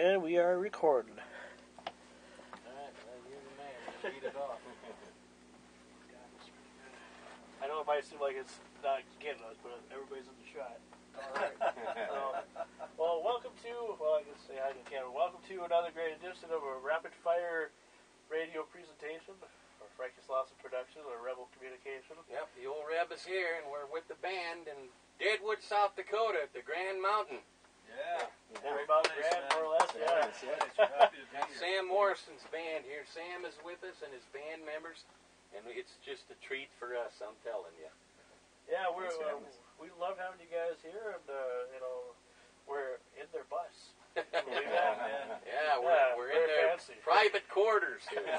And we are recording. Alright, well, you're the man. You Lead it off. I know it might seem like it's not getting us, but everybody's in the shot. Alright. Um, well, welcome to, well, I can say hi to Cameron. Welcome to another great edition of a rapid fire radio presentation for Franky Slawson Production or Rebel Communication. Yep, the old Reb is here, and we're with the band in Deadwood, South Dakota, at the Grand Mountain. Yeah. Very about Nice, grand, more or less, yeah. Nice, We're happy to be Got here. Sam Morrison's band here. Sam is with us and his band members, and it's just a treat for us, I'm telling you. Yeah, we're, uh, we love having you guys here, and, uh, you know, we're in their bus. Believe that? Yeah, we're, Yeah, we're in their fancy. private quarters here.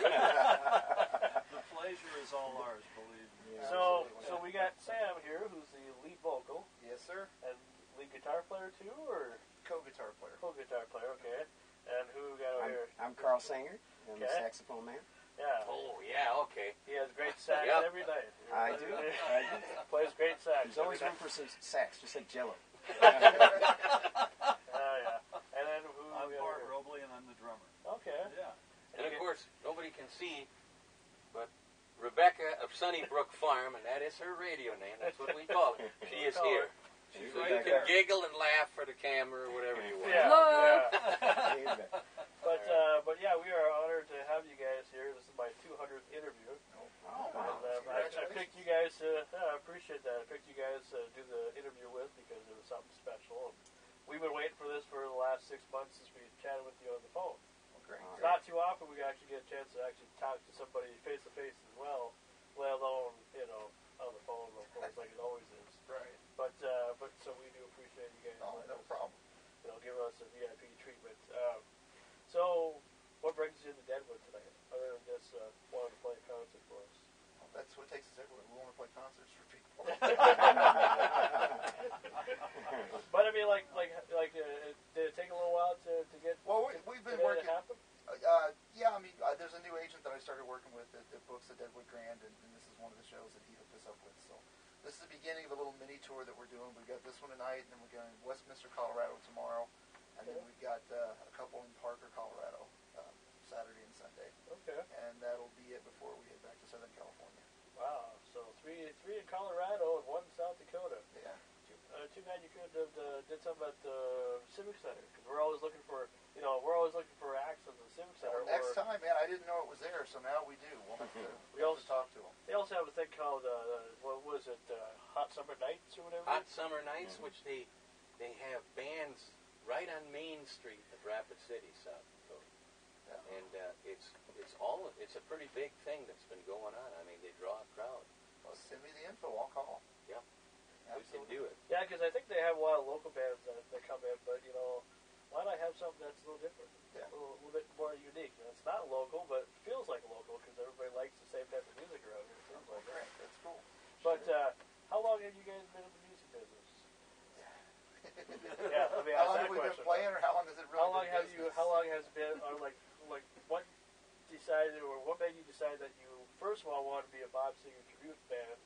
The pleasure is all ours, believe me. So, so we got Sam here, who's the lead vocal Yes, sir. and lead guitar player too, or Co-guitar player. co-guitar player? Okay. And who got over I'm, here? I'm Carl Sanger. I'm Okay. a saxophone man. Yeah, oh, yeah, okay. he has great sax Yep. every night. I do. I do. Plays great sax. There's always room for some sax, just like Jello. night. Oh yeah. And then who? I'm we Bart? Robley, and I'm the drummer. Okay. Yeah. And of course, nobody can see, but Rebecca of Sunnybrook Farm, and that is her radio name. That's what we call her. She is here. She's So right you can giggle and laugh for the camera or whatever you want. Yeah. yeah. But uh, but yeah, we are honored to have you guys here. This is my 200th interview. Oh, And, um, I, I picked you guys to, yeah, I appreciate that. I picked you guys to do the interview with because it was something special. And we've been waiting for this for the last six months since we chatted with you on the phone. Well, great. It's not too often we actually get a chance to actually talk to somebody face to face as well, let alone, you know, on the phone, of course, like it always is. But, uh, but so we do appreciate you guys. Oh, no us, problem. You know, giving us a VIP treatment. Um, so, what brings you to Deadwood tonight, other than just uh, wanting to play a concert for us? Well, that's what takes us everywhere. We want to play concerts for people. But I mean, like, like, like, uh, did it take a little while to, to get? Well, we- we've been working- It happen? uh, yeah, I mean, uh, there's a new agent that I started working with that, that books the Deadwood Grand, and, and this is one of the shows that he hooked us up with. So this is the beginning of a little mini tour that we're doing. We've got this one tonight, and then we're going to Westminster, Colorado tomorrow, and then we've got uh, a couple in Parker, Colorado, um, Saturday and Sunday, Okay. and that'll be it before we head back to Southern California. Wow. So three, three in Colorado and one in South Dakota. Yeah. Too, uh, bad you couldn't have uh, did something at the Civic Center because we're always looking for, you know, we're always looking for acts at the Civic Center. Well, next time, man, I didn't know it was there, so now we do. We'll have to, We also- talk to them. They also have a thing called uh, what was it, uh, Hot Summer Nights or whatever. Hot summer nights, which they they have bands right on Main Street at Rapid City, South Dakota, Yeah. and uh, it's it's all it's a pretty big thing that's been going on. I mean, they draw a crowd. Well, send me the info. I'll call. Yeah. We can do it. Yeah, because I think they have a lot of local bands that, that come in, but you know, why not have something that's a little different, Yeah. a, little, little bit more unique? And it's not local, but it feels like local because everybody likes the same type of music around here. It seems Well, like. great. That's cool. But uh, how long have you guys been in the music business? Yeah, let me ask how long that have we question. been playing, or how long has it really How long been have you? How long has it been? Or like, like what decided, or what made you decide that you first of all wanted to be a Bob Seger tribute band,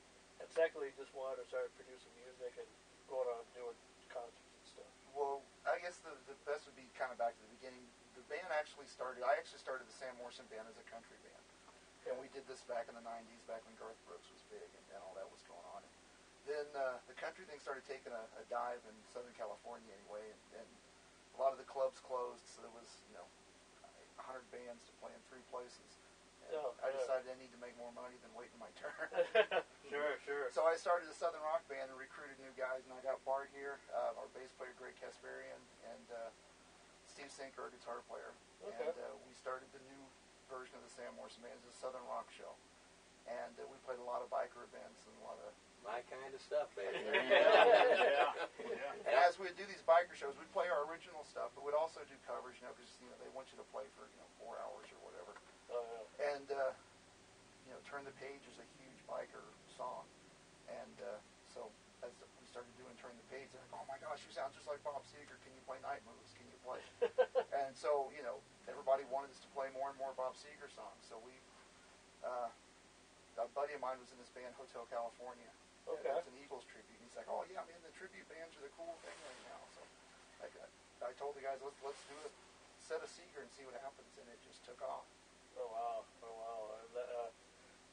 and secondly just wanted to start producing music and going on doing concerts and stuff? Well, I guess the, the best would be kind of back to the beginning. The band actually started. I actually started the Sam Morrison band as a country band, and we did this back in the '90s, back when Garth Brooks was big and, and all that was going on. And then uh, the country thing started taking a, a dive in Southern California anyway, and, and a lot of the clubs closed, so there was you know 100 bands to play in three places. And Oh, I decided I need to make more money than waiting my turn. sure, sure. So I started a Southern Rock band and recruited new guys, and I got Bart here, uh, our bass player Greg Kasparian, and uh, Steve Sinker, our guitar player. Okay. And uh, we started the new version of the Sam Morrison Band. It's a Southern Rock show, and uh, we played a lot of biker events and a lot of. My kind of stuff, baby. Yeah. Yeah. And as we would do these biker shows, we'd play our original stuff, but we'd also do covers, you know, because you know they want you to play for you know four hours or whatever. Uh, And uh, you know, Turn the Page is a huge biker song, and uh, so as we started doing Turn the Page, they're like, "Oh my gosh, you sound just like Bob Seger. Can you play Night Moves? Can you play?" and so you know, everybody wanted us to play more and more Bob Seger songs. So we, uh, a buddy of mine was in this band Hotel California. Okay. It's an Eagles tribute. He's like, "Oh yeah, man, the tribute bands are the cool thing right now." So I, I told the guys, "Let's let's do a set a Seger and see what happens, and it just took off. Oh wow! Oh wow! Uh,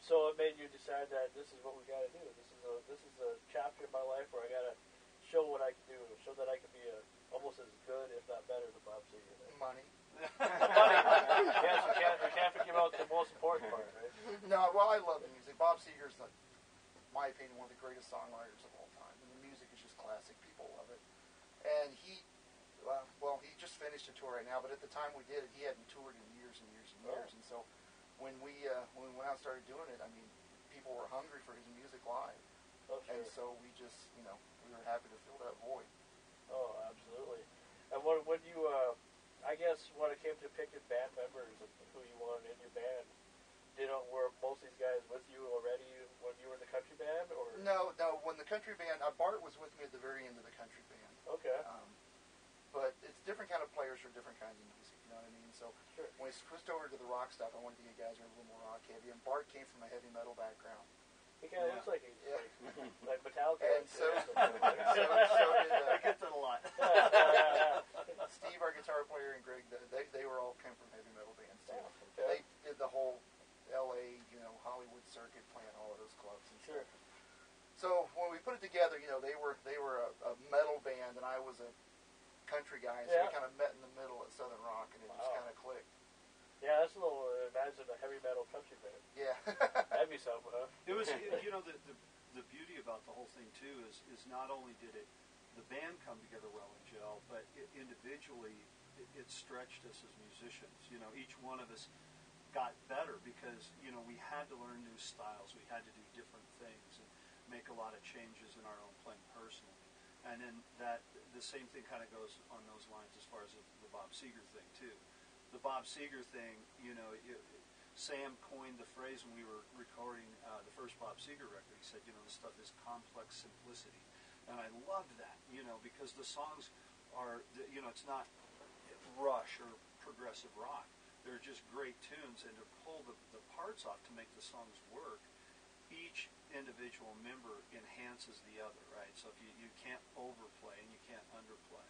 so it made you decide that this is what we got to do. This is a this is a chapter in my life where I got to show what I can do, show that I can be a, almost as good, if not better, than Bob Seger. Money. Money. yes, we can't we can't forget about the most important part, right? No, well, I love the music. Bob Seger's, like, my opinion, one of the greatest songwriters of all time, and the music is just classic. People love it, and he, uh, well, he just finished a tour right now, but at the time we did it, he hadn't toured in years and years and years, and so when we uh, when we went out and started doing it, I mean, people were hungry for his music live, Oh sure. and so we just, you know, we were happy to fill that void. Oh, absolutely. And when when you, uh, I guess, when it came to picking band members and who you wanted in your band, did it were most of these guys with you already when you were in the country band, or No, no, when the country band, uh, Bart was with me at the very end of the country band. okay, Um, but it's different kind of players for different kinds of music. You know what I mean? So sure. when we switched over to the rock stuff, I wanted to get guys who were a little more rock heavy. And Bart came from a heavy metal background. He kind of Yeah. looks like he's Yeah. like, like Metallica. And so, so, so did I uh, get that a lot. Steve, our guitar player, and Greg. They they were all came from heavy metal bands too. And okay. They did the whole L.A. you know Hollywood circuit, playing all of those clubs and Sure. stuff. So when we put it together, you know, they were they were a, a metal band, and I was a country guy. So Yeah. we kind of met in the middle at Southern Rock, and it just kind of clicked. Yeah, that's a little. Uh, imagine a heavy metal country band. Yeah. That'd be something, huh? It was, you know, the, the the beauty about the whole thing too is is not only did it the band come together well and gel, but it, individually it, it stretched us as musicians. You know, each one of us got better because you know we had to learn new styles, we had to do different things, and make a lot of changes in our own playing personally. And then that the same thing kind of goes on those lines as far as the, the Bob Seger thing too. The Bob Seger thing, you know, it, Sam coined the phrase when we were recording uh, the first Bob Seger record. He said, you know, the stuff is complex simplicity, and I loved that, you know, because the songs are, you know, it's not Rush or progressive rock. They're just great tunes, and to pull the, the parts off to make the songs work, each individual member enhances the other, right? So if you, you can't overplay and you can't underplay.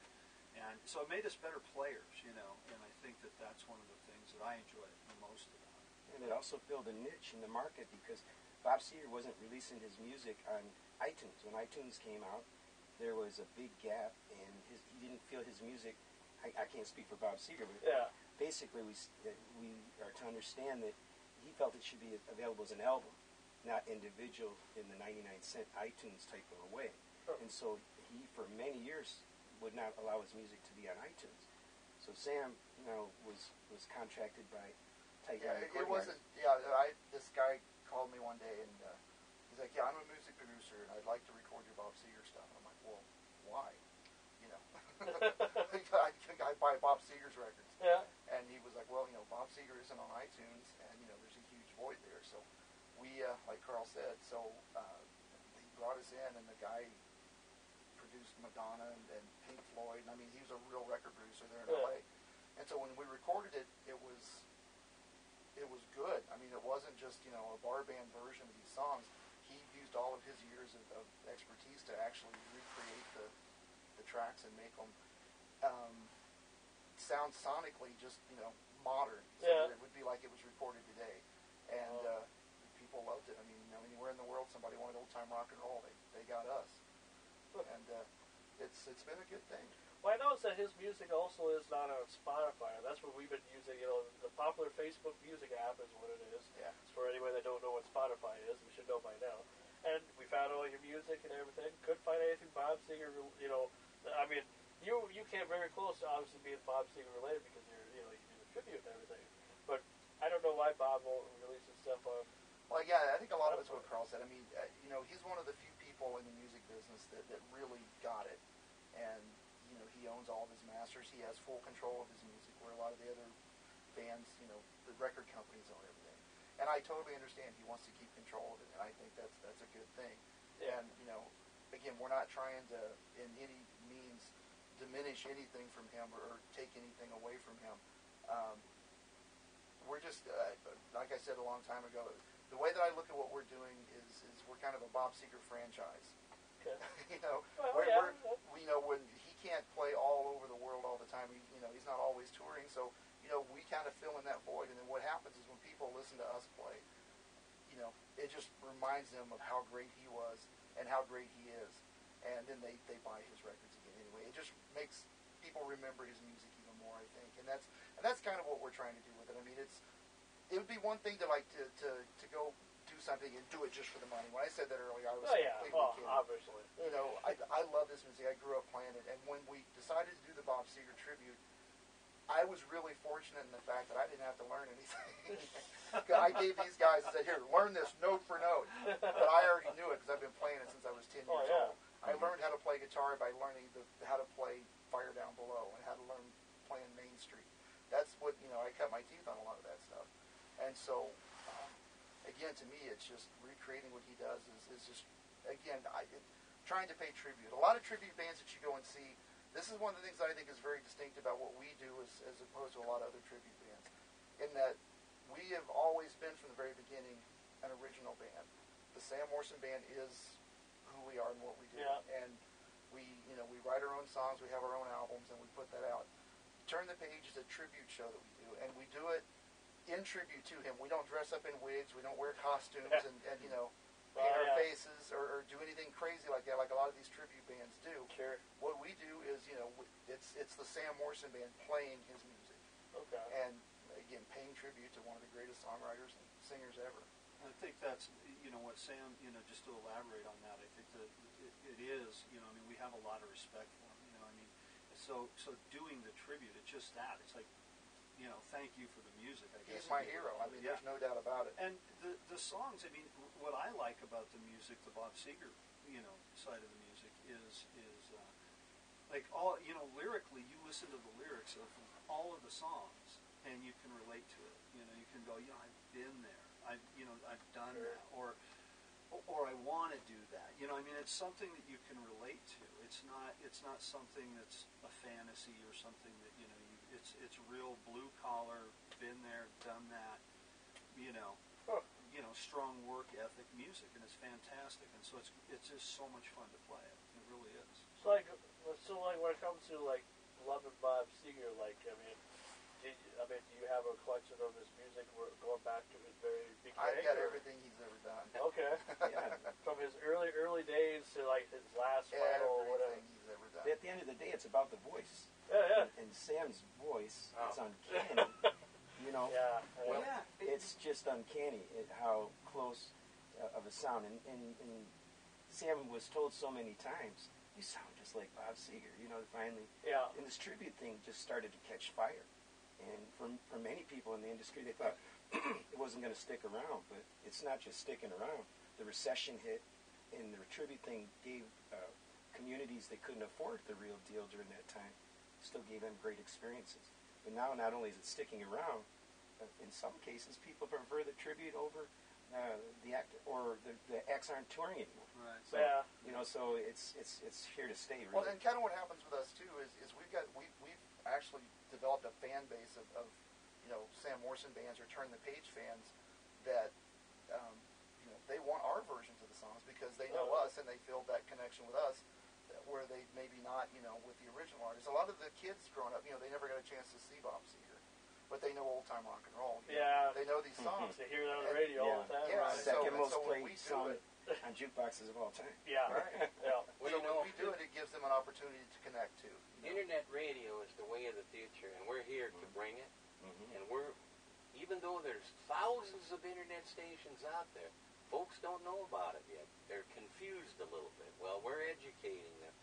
And so it made us better players, you know, and I think that that's one of the things that I enjoy the most about it. And it also filled a niche in the market because Bob Seger wasn't releasing his music on iTunes. When iTunes came out, there was a big gap, and his, he didn't feel his music. I, I can't speak for Bob Seger, but Yeah. basically, we we are to understand that he felt it should be available as an album, not individual in the 99 cent iTunes type of a way. Sure. And so he, for many years, would not allow his music to be on iTunes. So Sam, you know, was was contracted by Tight Yeah, Line it, it wasn't. Yeah, I this guy called me one day and uh, he's like, "Yeah, I'm a music producer and I'd like to record your Bob Seger stuff." And I'm like, "Well, why?" You know, I, I buy Bob Seger's records, Yeah. and he was like, "Well, you know, Bob Seger isn't on iTunes, and you know, there's a huge void there." So we, uh, like Carl said, so uh, he brought us in, and the guy produced Madonna and, and Pink Floyd. And, I mean, he was a real record producer there in Yeah. LA. And so when we recorded it, it was it was good. I mean, it wasn't just you know a bar band version of these songs. He used all of his years of, of expertise to actually recreate the the tracks and make them um, sound sonically just you know modern. So Yeah. it would be like it was recorded today. And uh, people loved it. I mean, you know, anywhere in the world, somebody wanted old time rock and roll. They they got us. And uh, it's it's been a good thing. Well, I noticed that his music also is not on Spotify. That's what we've been using. You know, the popular Facebook Music app is what it is. Yeah. For anyone that don't know what Spotify is, we should know by now. And we found all your music and everything. Couldn't find anything Bob Seger. You know, I mean, you you came very close to obviously being Bob Seger related because you're you know you do the tribute and everything. But I don't know why Bob won't release his stuff on. Well, yeah, I think a lot of it's what Carl said. I mean, uh, you know, he's one of the few people in the music business that, that really got it. And, you know, he owns all of his masters. He has full control of his music, where a lot of the other bands, you know, the record companies own everything. And I totally understand he wants to keep control of it, and I think that's that's a good thing. Yeah. And, you know, again, we're not trying to, in any means, diminish anything from him or, or take anything away from him. Um, we're just, uh, like I said a long time ago, the way that I look at what we're doing is, is we're kind of a Bob Seger franchise. Okay. you know, Well, we're, yeah. we're, we know when he can't play all over the world all the time. He, you know, he's not always touring, so filling that void. And then what happens is when people listen to us play, you know, it just reminds them of how great he was and how great he is. And then they, they buy his records again anyway. It just makes people remember his music even more, I think. And that's and that's kind of what we're trying to do with it. I mean, it's it would be one thing to like to, to, to go do something and do it just for the money. When I said that earlier, I was Oh yeah, completely well, kidding obviously. you know, I, I love this music. I grew up playing it, and when we decided to do the Bob Seger tribute, I was really fortunate in the fact that I didn't have to learn anything. I gave these guys, I said, here, learn this note for note. But I already knew it because I've been playing it since I was 10 Oh, years yeah. old. I mm-hmm. learned how to play guitar by learning the, how to play Fire Down Below and how to learn playing Main Street. That's what, you know, I cut my teeth on a lot of that stuff. And so, um, again, to me, it's just recreating what he does is, is just, again, I, it, trying to pay tribute. A lot of tribute bands that you go and see, this is one of the things that I think is very distinct about what we do as, as opposed to a lot of other tribute bands, in that we have always been from the very beginning an original band. The Sam Morrison Band is who we are and what we do, Yeah. and we, you know, we write our own songs, we have our own albums, and we put that out. Turn the Page is a tribute show that we do, and we do it in tribute to him. We don't dress up in wigs, we don't wear costumes, and, and you know, paint Oh, our yeah. faces or, or do anything crazy like that, like a lot of these tribute bands do. Sure. What we do is, you know, it's it's the Sam Morrison Band playing his music, Okay. and again, paying tribute to one of the greatest songwriters and singers ever. I think that's, you know, what Sam, you know, just to elaborate on that, I think that it, it is, you know, I mean, we have a lot of respect for him, you know, I mean, so, so doing the tribute, it's just that, it's like, you know, thank you for the music, I guess. He's my hero. I mean, Yeah. there's no doubt about it. And the, the songs, I mean, what I like about the music, the Bob Seger, you know, side of the music is, is, uh, like all, you know, lyrically, you listen to the lyrics of all of the songs and you can relate to it. You know, you can go, you know, I've been there. I've, you know, I've done Sure. that. Or, or I want to do that. You know, I mean, it's something that you can relate to. It's not, it's not something that's a fantasy or something that, you know, it's, it's real blue collar, been there, done that, you know, Huh. you know, strong work ethic music, and it's fantastic. And so it's it's just so much fun to play it. It really is. So like, so like when it comes to like loving Bob Seger, like I mean, did I mean, do you have a collection of his music where, going back to his very beginning? I've got or- everything he's ever done. Okay. Yeah. From his early early days to like his last final or whatever. He's ever done. At the end of the day, it's about the voice. Yeah, yeah. And, and Sam's voice, Oh. it's uncanny. you know, Yeah. Well, yeah. yeah, it's just uncanny it, how close uh, of a sound. And, and, and Sam was told so many times, "You sound just like Bob Seger." You know, finally, Yeah. and this tribute thing just started to catch fire. And for for many people in the industry, they thought it wasn't going to stick around. But it's not just sticking around. The recession hit, and the tribute thing gave uh, communities that couldn't afford the real deal during that time still gave them great experiences. But now, not only is it sticking around, in some cases, people prefer the tribute over uh, the act, or the, the acts aren't touring anymore. right. So, Yeah. you know, so it's it's it's here to stay. Really. Well, and kind of what happens with us too is, is we've got we we've actually developed a fan base of, of you know Sam Morrison bands or Turn the Page fans that um, you know they want our versions of the songs because they know Oh. us and they feel that connection with us that where they maybe not you know with the original artists. A lot of the kids growing up, you know, they never got a chance to see Bob Seger, but they know old time rock and roll. you know. Yeah. they know these songs. they hear that on the radio all the time. Yeah, right? Second and most so played we song it- on jukeboxes of all time. Yeah. Right. Yeah. Well, so you know, when we do it, it gives them an opportunity to connect too. you know. internet radio is the way of the future, and we're here to bring it. Mm-hmm. And we're, even though there's thousands of internet stations out there, folks don't know about it yet. They're confused a little bit. Well, we're educating them.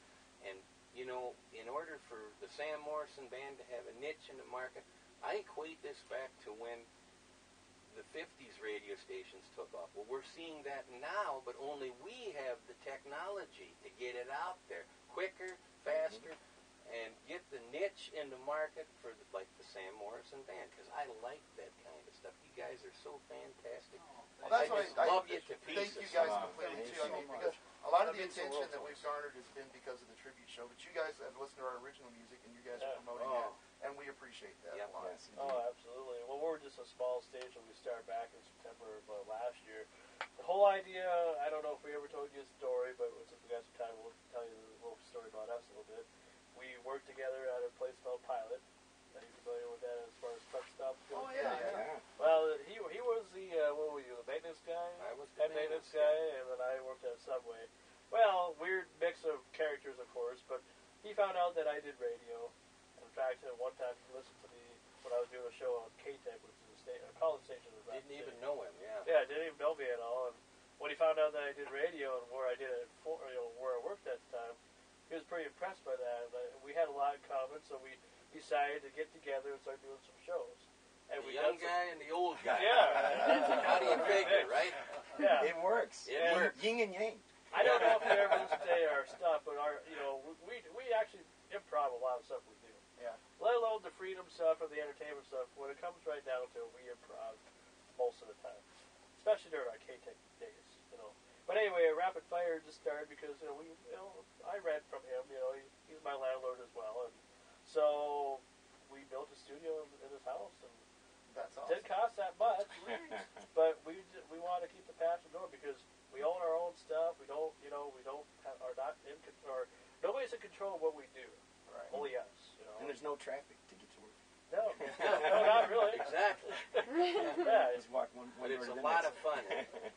And, you know, in order for the Sam Morrison Band to have a niche in the market, I equate this back to when the 50s radio stations took off. Well, we're seeing that now, but only we have the technology to get it out there quicker, mm-hmm. faster, and get the niche in the market for the, like the Sam Morrison Band because I like that kind of stuff. You guys are so fantastic. Well, that's I why just I, love you to pieces. thank you guys Wow. completely Thank too. I mean, so because a lot of the attention that we've garnered has been because of the tribute show. But you guys have listened to our original music, and you guys Yeah. are promoting Oh. that, and we appreciate that Yep. a lot. Yes. Oh, absolutely. Well, we're just a small stage when we start back in September of uh, last year. The whole idea, I don't know if we ever told you a story, but since we got some time, we'll tell you a little story about us a little bit worked together at a place called Pilot. Are you familiar with that as far as truck stops? Oh yeah, yeah. yeah. Well, he he was the uh, what were you the maintenance guy? I was the maintenance, maintenance guy, guy, and then I worked at Subway. Well, weird mix of characters, of course, but he found out that I did radio. In fact, at one time he listened to me when I was doing a show on K-Tech, which is a, sta- a college station. Didn't even state. know him, yeah. Yeah, didn't even know me at all. And when he found out that I did radio and where I did it, for, you know, where I worked at the time, he was pretty impressed by that. And I- we had a lot in common, so we decided to get together and start doing some shows. And The we young done some- guy and the old guy. Yeah. How do you figure, right? Yeah. It works. It Yin- works. Yin and yang. I don't know if you ever listen to our stuff, but our, you know, we we actually improv a lot of stuff we do. Yeah. Let alone the freedom stuff or the entertainment stuff. When it comes right down to it, we improv most of the time, especially during our K-Tech days, you know. But anyway, a Rapid Fire just started because you know we, you know, I read from him. You know, he, he's my landlord as well, and so we built a studio in, in his house, and That's it awesome. didn't cost that much. But we ju- we want to keep the passion going because we own our own stuff. We don't, you know, we don't have, are not in con- or nobody's in control of what we do. Right. Only us, you And know. there's no traffic to get to work. No, no, no, not really. Exactly. Yeah, it's, Just walk one, one But it's door a to the lot next. of fun,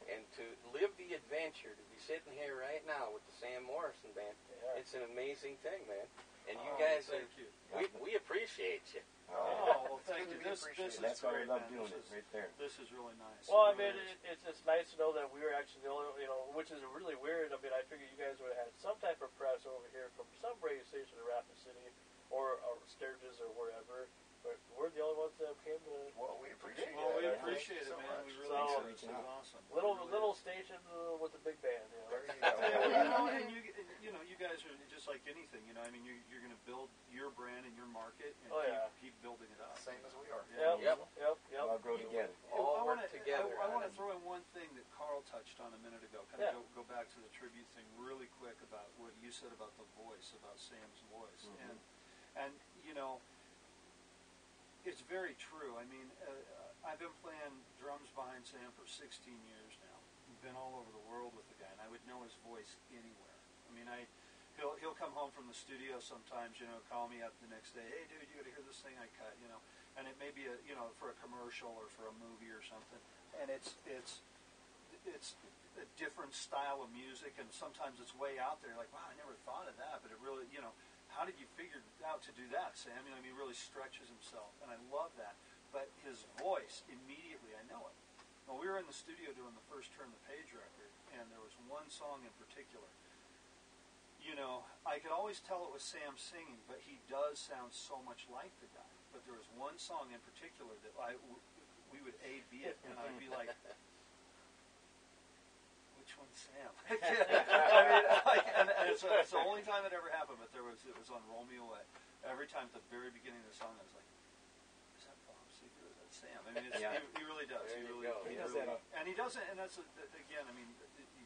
and to live the adventure, to be sitting here right now with the Sam Morrison band, yeah. it's an amazing thing, man. And you Oh, guys, are, thank you. we, we appreciate you. Oh, Oh, well, It's thank good you. to be This, this appreciated. is love doing it is, right there. This is really nice. Well, I It mean, really is. it, it's it's nice to know that we were actually the only, you know, which is really weird. I mean, I figured you guys would have had some type of press over here from some radio station in Rapid City or, or Sturgis or wherever, but we're the only ones that came to Well, we appreciate Yeah, well, we that. appreciate Thank it, you so man. much. We really So- do. This Reaching is out. awesome. little It really little is. station uh, with a big band. You know. There you go. Yeah, well, you know, and you, and, you know, you guys are just like anything. You know, I mean, you, you're going to build your brand and your market, and Oh, keep, yeah. keep building it up. Same as we are. Yep, Yep. yep, yep. All grow together. All I work wanna, together I, I want to throw in one thing that Carl touched on a minute ago. Kind Yeah. of go, go back to the tribute thing really quick about what you said about the voice, about Sam's voice, Mhm. and and you know, it's very true. I mean, uh, uh, I've been playing drums behind Sam for 16 years now. Been all over the world with the guy, and I would know his voice anywhere. I mean, I he'll he'll come home from the studio sometimes, you know, call me up the next day. Hey, dude, you got to hear this thing I cut, you know, and it may be a you know for a commercial or for a movie or something, and it's it's it's a different style of music, and sometimes it's way out there. Like, wow, I never thought of that, but it really, you know, how did you figure out to do that, Sam? You know, I mean, he really stretches himself, and I love that. But his voice, immediately, I know it. Well, we were in the studio doing the first Turn the Page record, and there was one song in particular. You know, I could always tell it was Sam singing, but he does sound so much like the guy. But there was one song in particular that I, we would A B it, and I'd be like, which one's Sam? I mean, like, and, and it's, it's the only time it ever happened. But there was it was on Romeo. At, every time at the very beginning of the song, I was like, "Is that Bob Seger? Is that Sam?" I mean, it's, Yeah. he, he really does. There he you really, go. he He does really, and he doesn't. And that's a, again. I mean, he,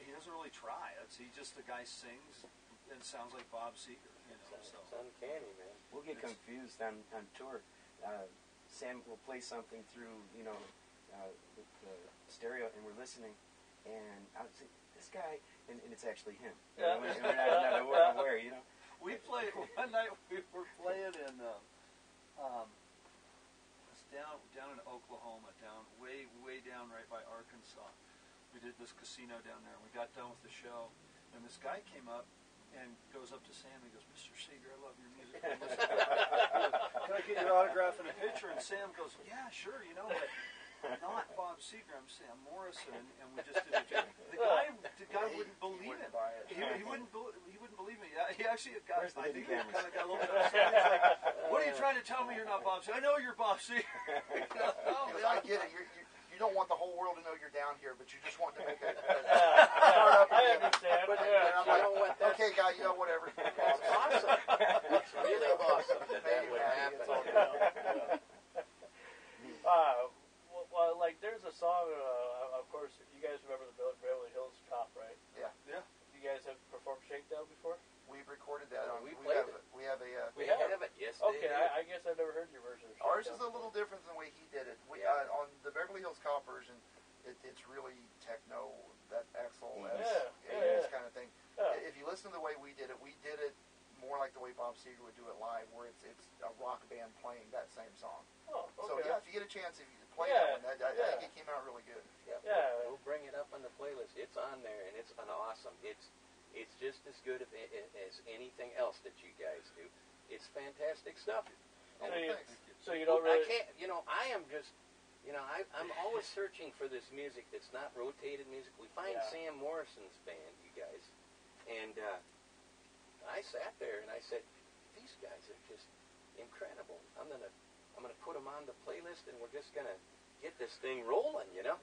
he doesn't really try. It's he just the guy sings and sounds like Bob Seger. It's, uncanny, man. We'll get confused on, on tour. Uh, Sam will play something through, you know, uh, the, the stereo, and we're listening, and I'll say, this guy, and, and it's actually him. Yeah. we're not, not aware, aware, you know. we played one night. We were playing in. Um, um, it was down down in Oklahoma, down way way down right by Arkansas. We did this casino down there. and We got done with the show, and this guy came up and goes up to Sam and goes, "Mr. Seger, I love your music. I listen to it. Can I get your autograph and a picture?" And Sam goes, "Yeah, sure, you know, but not Bob Seger. I'm Sam Morrison." And we just did a joke. The guy, the guy wouldn't believe wouldn't it. buy it. He, he wouldn't. Bel he wouldn't believe me. Yeah, He actually got. Where's the I hidden think he cameras? kind of got a little bit upset. He's like, "What are you trying to tell me? You're not Bob Seger. I know you're Bob Seger." oh, Because. I get it. You're, you you don't want the whole world to know you're down here, but you just want to make a, a start up I again. understand. But yeah. I'm like, know what? Okay, guy, you know whatever. that's awesome. It's really awesome that that would happen. it's all yeah. Uh, well, well, like there's a song. Uh, of course, you guys remember the Beverly Beverly Hills Cop, right? Yeah. Yeah. You guys have performed Shakedown before? We've recorded that on. We We, played have. it. We have a. Uh, We Yeah. have it. Yes, Okay. I, I guess I've never heard your version. Of Ours is a little different than the way he did it. We, Yeah. uh, on the Beverly Hills Cop version, it, it's really techno, that Axel, Yeah, yeah, yeah. kind of thing. Yeah. If you listen to the way we did it, we did it more like the way Bob Seger would do it live, where it's it's a rock band playing that same song. Oh, okay. So yeah, if you get a chance, if you play Yeah, that one, that, I, I yeah. think it came out really good. Yep. Yeah. We'll, we'll bring it up on the playlist. It's on there, and it's an awesome. It's it's just as good as, as anything else that you guys do. It's fantastic stuff. Oh, So you, so you don't I can't, you know, I am just, you know, I, I'm always searching for this music that's not rotated music. We find Yeah. Sam Morrison's band, you guys, and uh, I sat there and I said, these guys are just incredible. I'm gonna, I'm gonna put them on the playlist, and we're just gonna get this thing rolling, you know.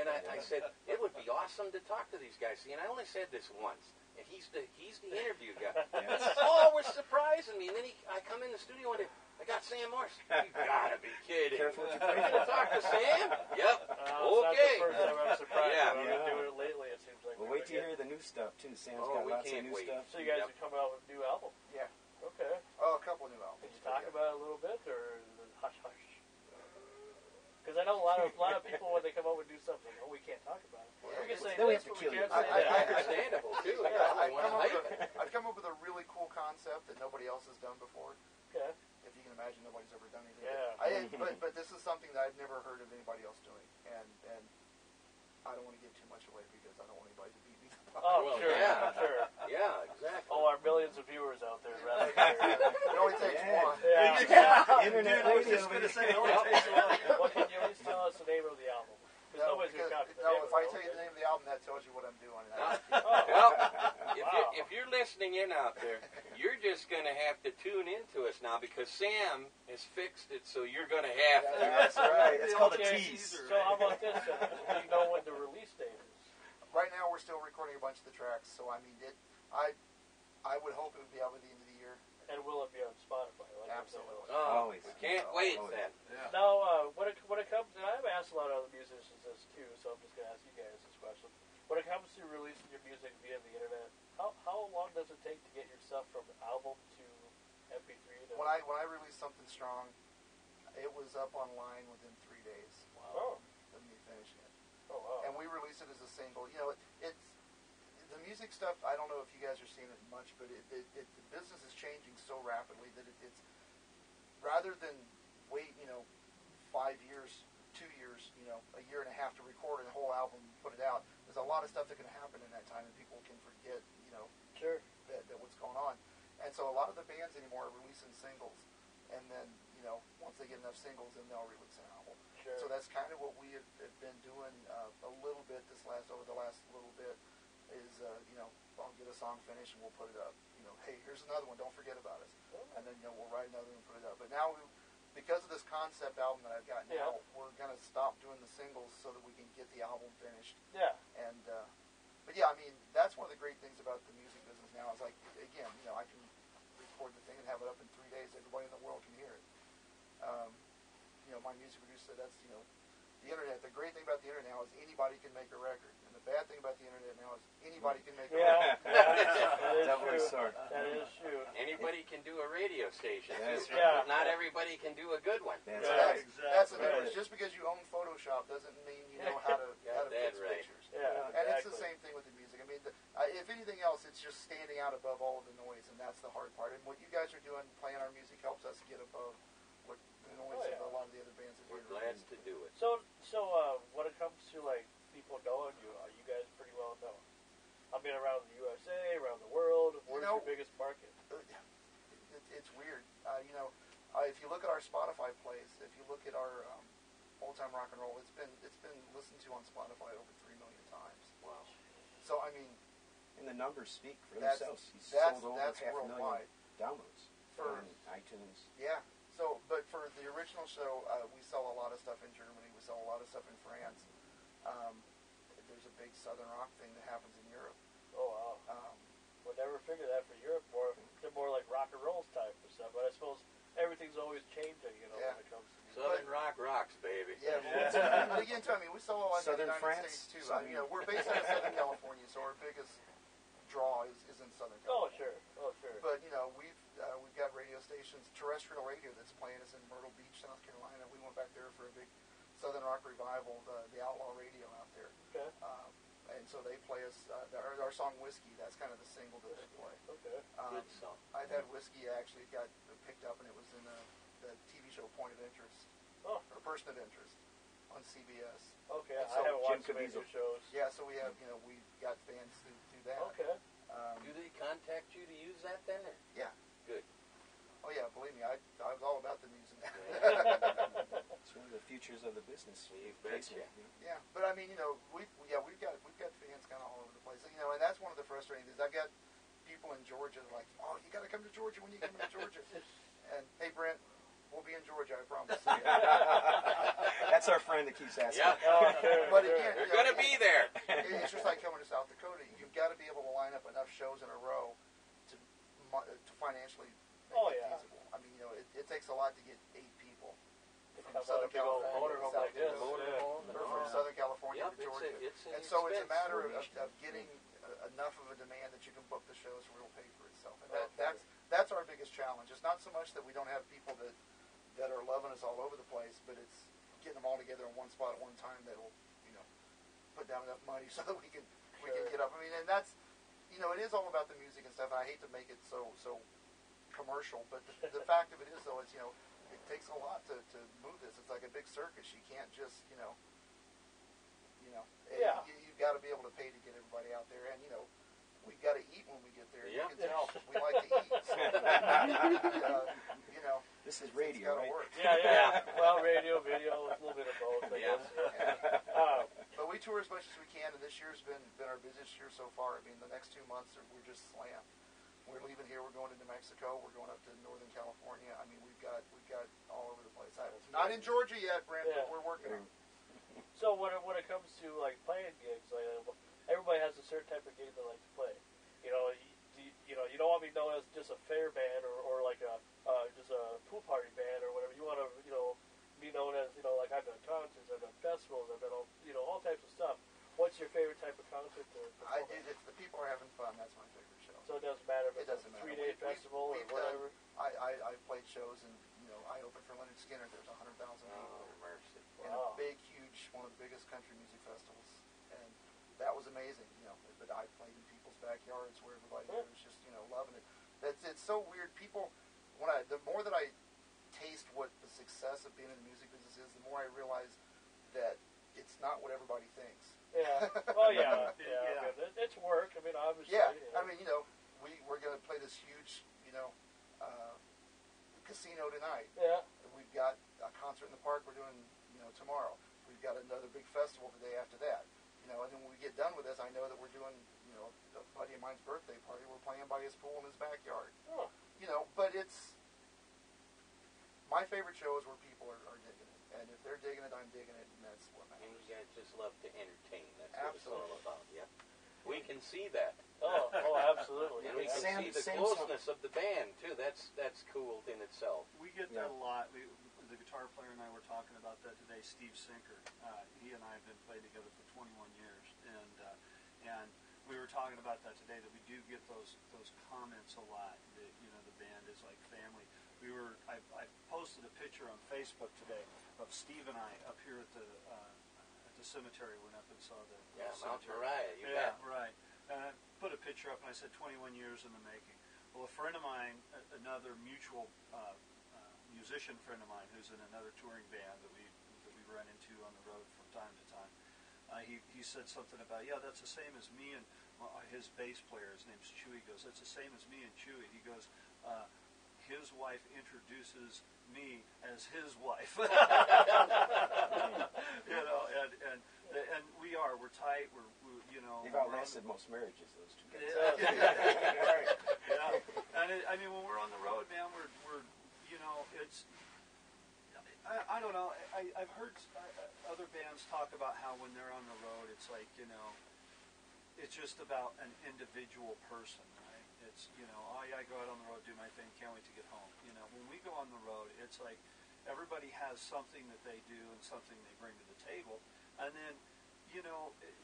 And I, I said it would be awesome to talk to these guys. See, and I only said this once, and he's the he's the interview guy. Yes. Oh, was surprising me. And then he, I come in the studio one day. I got Sam Morrison. You gotta be kidding. Careful what you Are pray you gonna talk to Sam? Yep. Uh, okay. It's not the first time I'm surprised. Yeah. I've been Yeah. doing it lately. It seems like. Well, wait till you gonna hear the new stuff too. Sam's Oh, got we lots of can't new wait. stuff. So you guys Yep. are coming out with a new album. Yeah. Okay. Oh, a couple of new albums. Can you talk Yeah. about it a little bit, or is it hush hush? Because I know a lot of a lot of people when they come out with new stuff, like, oh, we can't talk about it. We can say Then we have to but we kill you. can't I- say I- that. I- Understandable too. Yeah, Yeah, I've, come up with a, I've come up with a really cool concept that nobody else has done before. okay. If you can imagine, nobody's ever done anything. Yeah. I, but but this is something that I've never heard of anybody else doing, and and I don't want to give too much away because I don't want anybody to beat me. Oh, Well, sure, yeah. sure. Yeah, exactly. Oh, our millions of viewers out there, rather. it only takes Yeah. one. yeah. Internet Dude, I was just gonna say, it only takes one. well, can you at least tell us the name of the album? No, nobody's because, gonna copy the no, name if I tell you the name of the album, that tells you what I'm doing. Oh. Well, if, Wow. you're, if you're listening in out there, you're just going to have to tune into us now because Sam has fixed it, so you're going to have to. That's right. It's called a Okay, tease. So how about this? then? Do you know when the release date is? Right now, we're still recording a bunch of the tracks, so I mean, it. I I would hope it would be out by the end of the year. And will it be on Spotify? Like Absolutely. everything else? Oh, Always. we can't wait Always. then. Yeah. Now, uh, when it when it comes, and I've asked a lot of other musicians this too, so I'm just gonna ask you guys this question. When it comes to releasing your music via the internet, how how long does it take to get your stuff from album to MP3? To, When I when I released something strong, it was up online within three days oh of me finishing it. Oh wow and we released it as a single. You know, it, it's the music stuff. I don't know if you guys are seeing it much, but it, it, it the business is changing so rapidly that it, it's rather than wait, you know, five years, two years, you know, a year and a half to record a whole album, and put it out. There's a lot of stuff that can happen in that time, and people can forget, you know, sure that, that what's going on. And so a lot of the bands anymore are releasing singles, you know once they get enough singles, then they'll release an album. sure So that's kind of what we have, have been doing uh, a little bit this last over the last little bit is uh, you know I'll get a song finished and we'll put it up. You know, hey, here's another one. Don't forget about us. And then you know we'll write another one and put it up. But now we, because of this concept album that I've got now, we're gonna stop doing the singles so that we can get the album finished. yeah And uh, but yeah, I mean that's one of the great things about the music business now is like again, you know, I can record the thing and have it up in three days. Everybody in the world can hear it. Um, you know, my music producer said that's you know the internet. The great thing about the internet now is anybody can make a record, and the bad thing about the internet now is anybody can make a yeah, record. yeah that is Double-edged true. sword. That is true. Anybody can do a radio station. That's too. right. Not everybody can do a good one. That's So Yeah, right. that's, that's the exactly. difference. Just because you own Photoshop doesn't mean you know how to how to Got that fix right. pictures. Yeah, And it's the same thing with the music. I mean, the, uh, if anything else, it's just standing out above all of the noise, and that's the hard part. And what you guys are doing, playing our music, helps us get above what the noise Oh, yeah. of a lot of the other bands that We're we're glad to do it. So, so uh, when it comes to like people knowing you, are you guys pretty well known? I mean, around the USA, around the world. Where's know- your biggest market? It, it's weird. Uh, you know, uh, if you look at our Spotify plays, if you look at our um, old time rock and roll, it's been it's been listened to on Spotify over three million times. Wow. So I mean, And the numbers speak for That's- themselves. He's that's sold over that's half a million worldwide. downloads For- on iTunes. Yeah. So, but for the original show, uh, we sell a lot of stuff in Germany. We sell a lot of stuff in France. Um, there's a big Southern rock thing that happens in Europe. Oh wow, Um, would never figure that for Europe. More, they're more like rock and roll type of stuff. But I suppose everything's always changing, you know, Yeah. when it comes to music. Southern rock rocks, baby. yeah. Well, it's, and again, too, I mean, we sell a lot in Southern the United France, States too. I mean, you know, we're based out of Southern California, so our biggest draw is, is in Southern California. Oh sure, oh sure. But you know, we've uh, we've got radio stations, terrestrial radio that's playing us in Myrtle Beach, South Carolina. We went back there for a big Southern rock revival, the, the Outlaw Radio out there. okay, Um, and so they play us uh, our, our song "Whiskey." That's kind of the single that they play. okay. Um, Good song. I've had "Whiskey" actually got picked up, and it was in the, the TV show "Point of Interest" Oh, or "Person of Interest" on CBS. okay. And I haven't Jim watched some Caviezel. your shows. Yeah, so we have you know we've got fans through, through that. Okay. Um, Do they contact you to use that then? Or? yeah. Good. Oh yeah, believe me, I I was all about the music. It's one of the futures of the business. You Placement, betcha. you know. yeah, but I mean, you know, we yeah we've got we've got fans kind of all over the place, you know, and that's one of the frustrating things. I've got people in Georgia that are like, oh, you got to come to Georgia when you come to Georgia, and hey Brent, we'll be in Georgia, I promise. That's our friend that keeps asking. Yeah. Oh, But again, They're gonna be there. It's just like coming to South Dakota. You've got to be able to line up enough shows in a row to mo- to financially make Oh, it yeah. feasible. I mean, you know, it, it takes a lot to get eight people from Southern a big old California to South like this. Dakota, or from. Southern California Yep, to it's, Georgia. a, it's an and so it's a matter of, of getting uh, enough of a demand that you can book the shows where it'll pay for itself. And that, Okay. that's that's our biggest challenge. It's not so much that we don't have people that that are loving us all over the place, but it's getting them all together in one spot at one time that'll you know put down enough money so that we can we can get up. I mean, and that's you know it is all about the music and stuff. And I hate to make it so so commercial, but the, the fact of it is though is you know it takes a lot to, to move this. It's like a big circus. You can't just you know you know eh, Yeah. you, you've got to be able to pay to get everybody out there, and you know we've got to eat when we get there. Yeah. You can tell we like to eat. So, uh, you know, This is radio, right? work. Yeah, yeah. well, radio, video, a little bit of both, I Yeah. guess. Uh, We tour as much as we can, and this year's been been our busiest year so far. I mean, the next two months are, we're just slammed. We're leaving here. We're going to New Mexico. We're going up to Northern California. I mean, we've got we've got all over the place. I, not in Georgia yet, Brent, Yeah. but we're working on. so when it, when it comes to like playing gigs, like everybody has a certain type of gig they like to play. You know, you, you, you know, you don't want to be known as just a fair band or, or like a uh, just a pool party band or whatever. You want to, you know, be known as you know, like I've done concerts, I've done festivals, I've done all, you know all types of stuff. What's your favorite type of concert to I, perform? it, if the people are having fun, that's my favorite show. so it doesn't matter if It it's doesn't a matter. three day We- we- festival we've or whatever. I, I I've played shows, and you know, I opened for Lynyrd Skynyrd. There's a hundred thousand oh. people. Oh, there. mercy. in Wow. a big, huge, one of the biggest country music festivals, and that was amazing. You know, but I played in people's backyards where everybody Yeah. was just you know loving it. That's it's so weird. People, when I the more that I taste what the success of being in the music business is, the more I realize that it's not what everybody thinks. Yeah. Well, yeah, yeah. Yeah. I mean, it, it's work. I mean, obviously. Yeah, you know. I mean, you know, we we're gonna play this huge, you know, uh, casino tonight. Yeah. We've got a concert in the park we're doing, you know, tomorrow. We've got another big festival the day after that. You know, and then when we get done with this, I know that we're doing, you know, a buddy of mine's birthday party. We're playing by his pool in his backyard. Oh, You know, but it's my favorite show is where people are, are digging it, and if they're digging it, I'm digging it, and that's what matters. And you guys just love to entertain. That's what it's all about. Yeah. We can see that. oh, oh, absolutely. And we can Sam- see the Sam- closeness of the band too. That's that's cool in itself. We get Yeah. that a lot. We, the guitar player and I were talking about that today. Steve Sinker. Uh, he and I have been playing together for 21 years, and uh, and we were talking about that today. That we do get those those comments a lot. That you know the band is like family. We were. I, I posted a picture on Facebook today of Steve and I up here at the uh, at the cemetery. Went up and saw the Yeah, the Mount cemetery. Moriah. You yeah, bet. right. And I put a picture up and I said 21 years in the making. Well, a friend of mine, another mutual uh, uh, musician friend of mine, who's in another touring band that we that we run into on the road from time to time, uh, he he said something about yeah, that's the same as me and uh, his bass player. His name's Chewy. Goes, that's the same as me and Chewy. He goes. Uh, his wife introduces me as his wife. Hmm. you know, and and and we are. We're tight. We're, we you know. They've outlasted most marriages, those two guys. yeah. right. Yeah. And it, I mean, when we're on the road, man, we're, we're you know, it's. I, I don't know. I, I've heard other bands talk about how when they're on the road, it's like you know, it's just about an individual person? It's you know, oh yeah, I go out on the road, do my thing, can't wait to get home. You know, when we go on the road, it's like everybody has something that they do and something they bring to the table, and then you know, it,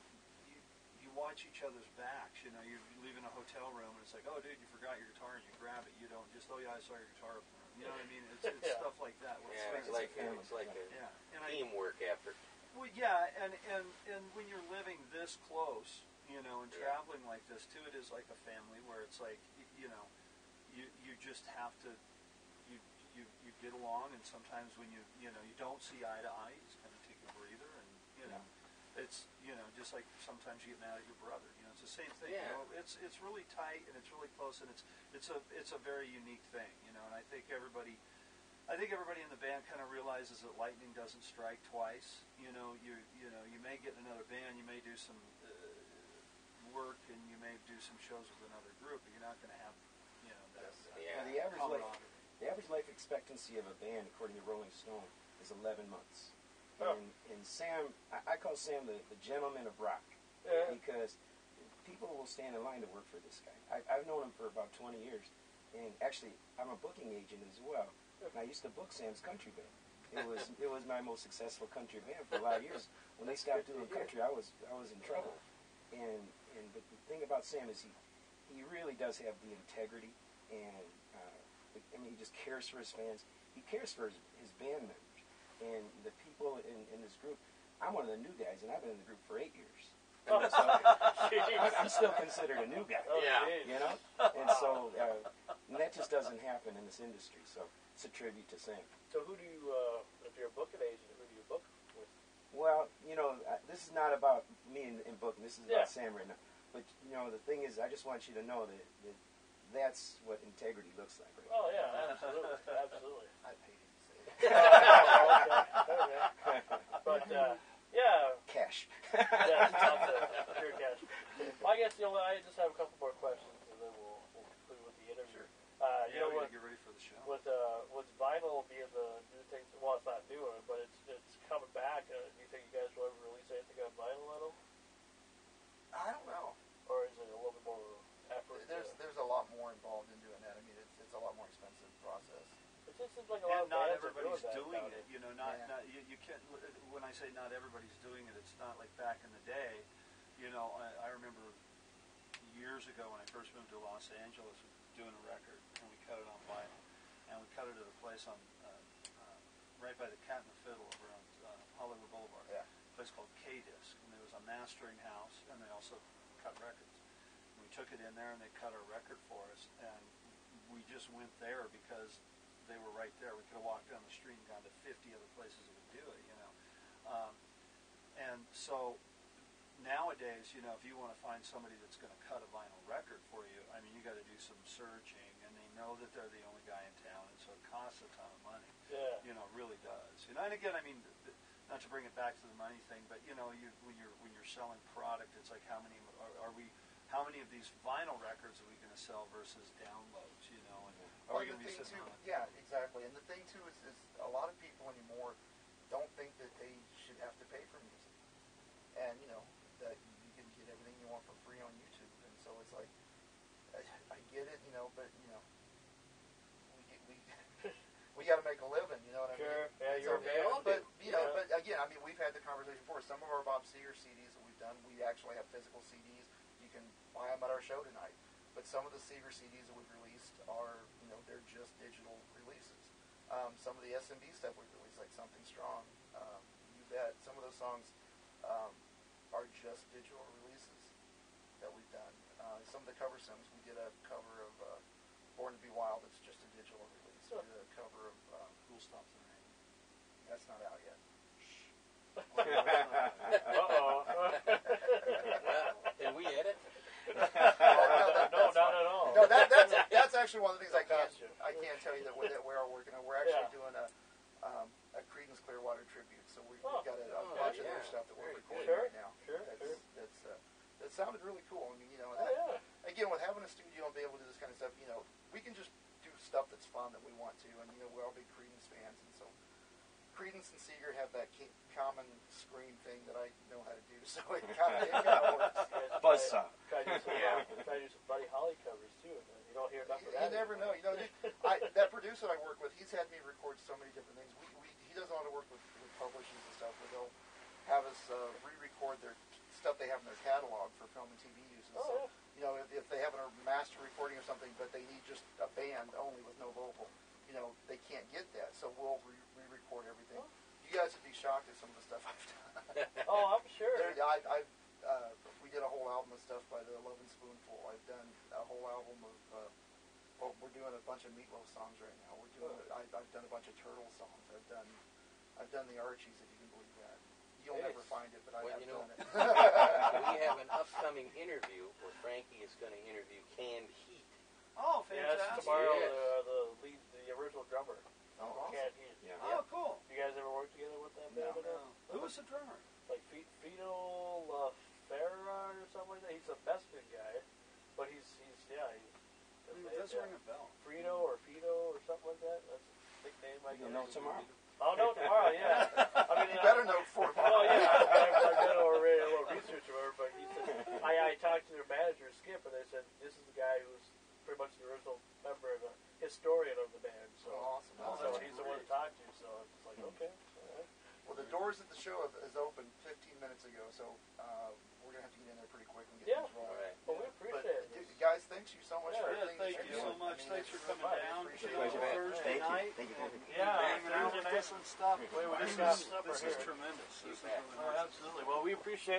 you you watch each other's backs. You know, you leave in a hotel room and it's like, oh, dude, you forgot your guitar, and you grab it. You don't just, oh yeah, I saw your guitar up there. You know what I mean? It's, it's Yeah. stuff like that. where Yeah, it's like, it's like a yeah, and I, teamwork effort. well, yeah, and, and and when you're living this close, you know, and Yeah. traveling like this too, it is like a family where it's like, you know, you you just have to, you you you get along, and sometimes when you you know you don't see eye to eye, you just kind of take a breather, and you know, it's you know just like sometimes you get mad at your brother. You know, it's the same thing. Yeah. You know, it's it's really tight and it's really close and it's it's a it's a very unique thing. You know, and I think everybody. I think everybody in the band kind of realizes that lightning doesn't strike twice. You know, you you know you may get in another band, you may do some work, and you may do some shows with another group, but you're not going to have you know that, that Yeah. Now, the average life, camaraderie. the average life expectancy of a band, according to Rolling Stone, is 11 months. Oh. And, and Sam, I, I call Sam the, the gentleman of rock Yeah. because people will stand in line to work for this guy. I, I've known him for about 20 years, and actually, I'm a booking agent as well. And I used to book Sam's country band. It was it was my most successful country band for a lot of years. When they stopped doing country, I was I was in trouble. And and but the thing about Sam is he he really does have the integrity and uh, I mean he just cares for his fans. He cares for his, his band members and the people in, in this group. I'm one of the new guys, and I've been in the group for eight years. So I- I'm still considered a new guy. Oh, Yeah. geez. You know, and so uh, and that just doesn't happen in this industry. So it's a tribute to Sam. So who do you, uh, if you're a booking agent, who do you book with? Well, you know, uh, this is not about me in, in booking. This is Yeah. about Sam right now. But you know, the thing is, I just want you to know that, that that's what integrity looks like. Right Oh yeah, absolutely, absolutely. I paid him to say it. okay, okay. But uh, yeah, Cash. yeah, the pure cash. Well, I guess you know, I just have a couple more questions, and then we'll, we'll conclude with the interview. Uh, you Yeah, know, we with, gotta get ready for the show. with uh, with vinyl being the new thing, well, it's not new, but it's it's coming back. Uh, do you think you guys will ever release anything on vinyl at all, I don't know. or is it a little bit more effort? There's to, there's a lot more involved in doing that. I mean, it's it's a lot more expensive process. it just seems like a lot and of not everybody's doing, doing it. You know, not, Yeah. not you, you can't. When I say not everybody's doing it, it's not like back in the day. You know, I, I remember years ago when I first moved to Los Angeles, doing a record and we cut it on vinyl, and we cut it at a place on uh, uh, right by the Cat and the Fiddle over on uh, Hollywood Boulevard. Yeah. A place called K Disc, and there was a mastering house, and they also cut records. And we took it in there, and they cut our record for us, and we just went there because they were right there. We could have walked down the street and gone to 50 other places that would do it, you know. Um, and so nowadays, you know, if you want to find somebody that's going to cut a vinyl record for you, I mean, you got to do some searching, and they know that they're the only guy in town, and so it costs a ton of money. Yeah. You know, it really does. You know, and again, I mean, th- th- not to bring it back to the money thing, but you know, you when you're when you're selling product, it's like how many are, are we? How many of these vinyl records are we going to sell versus downloads? You know, and are Well, we going to be sitting too, on yeah, exactly. And the thing too is, is a lot of people anymore don't think that they should have to pay for music, and you know that you can get everything you want for free on YouTube. And so it's like, I, I get it, you know, but you know, we we we got to make a living. You know what I Sure. mean? Yeah, you're a band. But you know, Yeah. but again, I mean, we've had the conversation before. Some of our Bob Seger CDs that we've done, we actually have physical CDs. You can buy them at our show tonight. But some of the Seger CDs that we've released are, you know, they're just digital releases. Um, some of the SMB stuff we've released, like Something Strong, um, you bet. Some of those songs um, are just digital releases that we've done. Uh, some of the cover songs, we did a cover of uh, Born to Be Wild. It's just a digital release. We did a cover of um, Who'll stop the rain? that's not out yet. Uh-oh. Well, can we edit? no, not at all. No, that, that's that's actually one of the things I No can't. I can't tell you that we're, that we are working on. We're actually Yeah. doing a um, a Creedence Clearwater tribute, so we, Oh. we've got a, a Oh, bunch of yeah. stuff that we're Very recording cool. right now. Sure, that's, sure. That's uh, that sounded really cool. I mean, you know, Oh, that, yeah. again with having a studio and be able to do this kind of stuff, you know, we can just do stuff that's fun that we want to, and you know, we're all big Creedence fans, and so Creedence and Seger have that ca- common screen thing that I know how to do, so it kind of it kind of works. Buzzsaw. Try to some, Yeah. try to do some Buddy Holly covers too. You don't hear enough You, of you never know. You know, I, that producer I work with, he's had me record so many different things. We, we, he does a lot of work with, with publishers and stuff where they'll have us uh, re-record their stuff they have in their catalog for film and TV use. And Oh, so, yeah. you know, if, if they have a master recording or something, but they need just a band only with no vocal, you know, they can't get that. So we'll re record everything. You guys would be shocked at some of the stuff I've done. oh, I'm sure. There, I, I, uh, we did a whole album of stuff by the Lovin' Spoonful. I've done a whole album of. Uh, well, we're doing a bunch of Meatloaf songs right now. We're doing. Oh. I, I've done a bunch of Turtle songs. I've done. I've done the Archies, if you can believe that. You'll never find it, but I've you know, done it. we have an upcoming interview where Franky is going to interview Canned Heat. Oh, fantastic! Yeah, tomorrow. Yeah. Uh, the, the lead the original drummer. Oh, awesome. He's, yeah.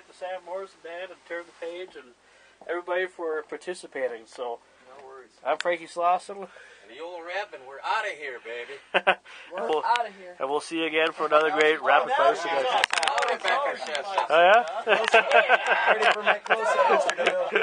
back to Sam Morrison Band and Turn the Page and everybody for participating. So, no worries. I'm Franky Slawson. And the old rap and we're out of here, baby. we're we'll, out of here. And we'll see you again for another great oh, rapid fire. Oh, yeah? Ready for my close